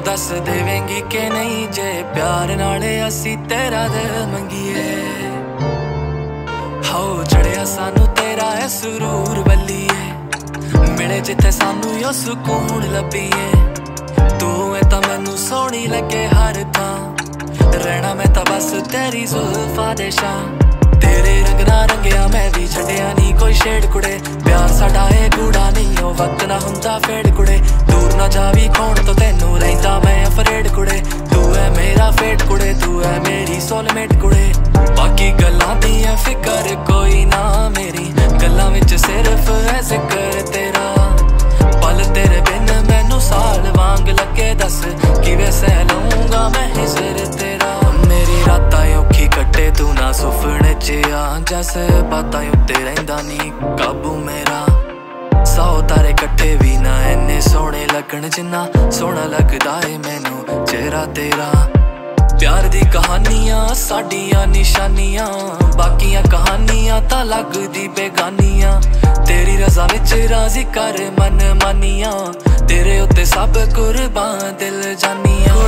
ਉਹ ਦੱਸ ਦੇਵੇਂਗੀ ਕਿ ਨਹੀਂ ਜੇ ਪਿਆਰ ਨਾਲ ਅਸੀਂ ਤੇਰਾ ਦਿਲ ਮੰਗੀਏ। ਹਾਉ ਚੜਿਆ ਸਾਨੂੰ ਤੇਰਾ ਐ ਸਰੂਰ ਬੱਲੀਏ ਮਿਲੇ ਜਿੱਥੇ ਸਾਨੂੰ ਯੋ ਸਕੂਨ ਲੱਭੀਏ। ਤੂੰ ਐ ਤਾਂ ਮੈਨੂੰ ਸੋਹਣੀ ਲੱਗੇ ਹਰ ਥਾਂ। ਰਹਿਣਾ ਮੈਂ ਤਾਂ ਬਸ ਤੇਰੀ ਜ਼ੁਲਫਾਂ ਦੇ ਸ਼ਾਂ। ਤੇਰੇ ਰੰਗ ਨਾਲ ਰੰਗਿਆ ਮੈਂ ਵੀ ਛੱਡਿਆ ਨਹੀਂ ਕੋਈ ਛੇੜ ਕੁੜੇ। ਪਿਆਰ ਸਾਡਾ ਏ ਗੂੜਾ ਨਹੀਂ, ਉਹ ਵਕਤ ਨਾ ਹੁੰਦਾ ਫੇੜ ਕੁੜੇ। ਨਾ ਜਾਵੀ ਕੋਣ ਤੋਂ ਤੈਨੂੰ ਰਹਿੰਦਾ ਮੈਂ ਅਫਰੇਡ ਕੁੜੇ? ਤੂੰ ਐ ਮੇਰਾ ਫੇਟ ਕੁੜੇ, ਤੂੰ ਐ ਮੇਰੀ ਸੋਲਮੇਟ ਕੁੜੇ। ਬਾਕੀ ਗੱਲਾਂ ਦੀਆਂ ਫਿਕਰ ਕੋਈ ਨਾ ਮੇਰੀ। ਗੱਲਾਂ ਵਿੱਚ ਸਿਰਫ ਐ ਜ਼ਿਕਰ ਤੇਰਾ। ਪਲ ਤੇਰੇ ਬਿਨ ਮੈਨੂੰ ਸਾਲ ਵਾਂਗ ਲੱਗੇ ਦੱਸ, ਕਿਵੇਂ ਸਹਿ ਲਊਂਗਾ ਮੈਂ ਹਿਜ਼ਰ ਤੇਰਾ? ਮੇਰੀ ਰਾਤਾਂ ਔਖੀ ਕੱਟੇ, ਤੂੰ ਨਾ ਸੁਪਨੇ ਚ ਆ, ਜਸ ਬਾਤਾਂ ਉੱਤੇ ਰਹਿੰਦਾ ਨਹੀਂ ਕਾਬੂ ਮੇਰਾ। ਸੌ ਤਾਰੇ ਵੀ ਨਾ ਐਨੇ ਸੋਹਣੇ ਲੱਗਣ ਜਿੰਨਾ ਸੋਹਣਾ ਲੱਗਦਾ ਏ ਮੈਨੂੰ। ਚਿਹਰਾ ਤੇਰਾ, ਪਿਆਰ ਦੀ ਕਹਾਣੀਆਂ, ਸਾਡੀਆਂ ਨਿਸ਼ਾਨੀਆਂ। ਬਾਕੀਆਂ ਕਹਾਣੀਆਂ ਤਾਂ ਲੱਗਦੀ ਬੇਗਾਨੀਆਂ। ਤੇਰੀ ਰਜ਼ਾ ਵਿੱਚ ਰਾਜ਼ੀ ਕਰ ਮਨ ਮਾਨੀਆਂ ਤੇਰੇ ਉੱਤੇ ਸਭ ਕੁਰਬਾਨ ਦਿਲ ਜਾਨੀਆਂ।